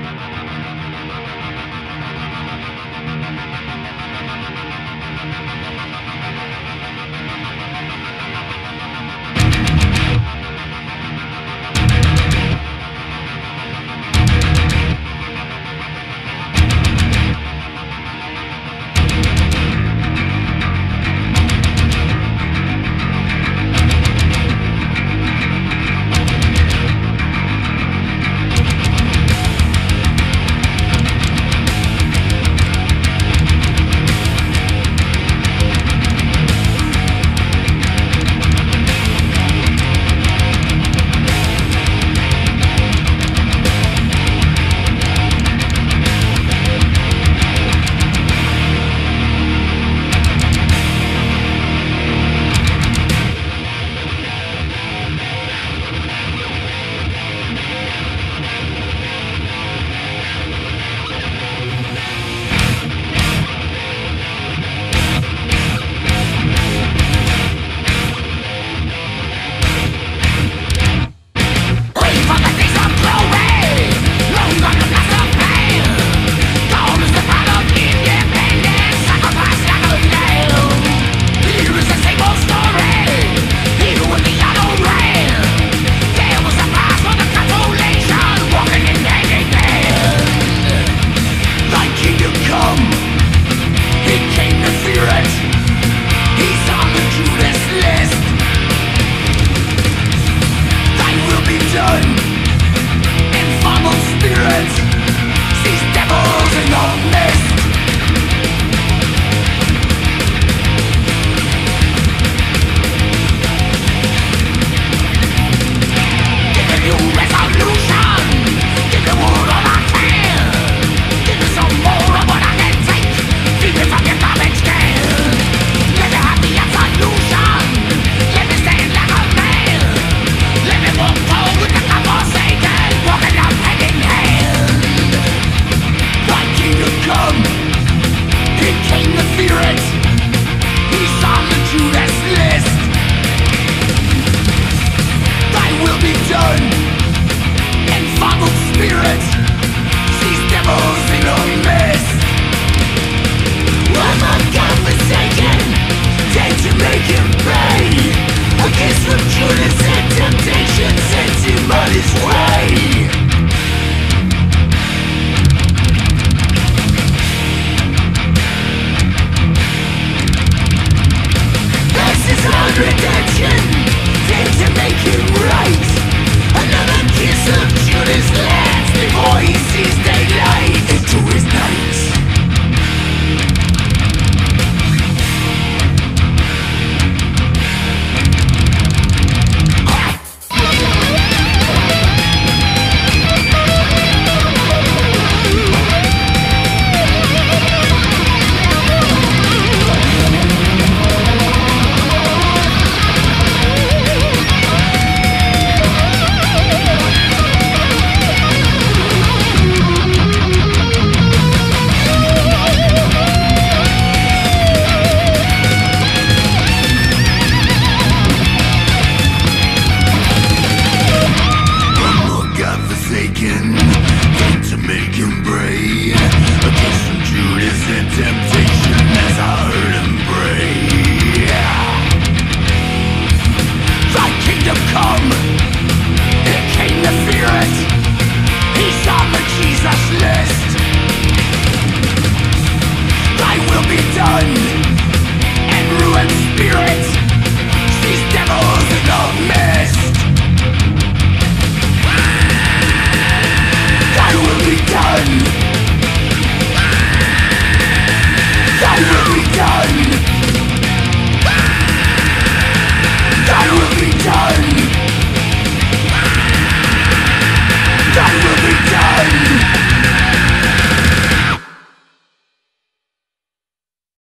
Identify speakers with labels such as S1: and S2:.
S1: temptation as I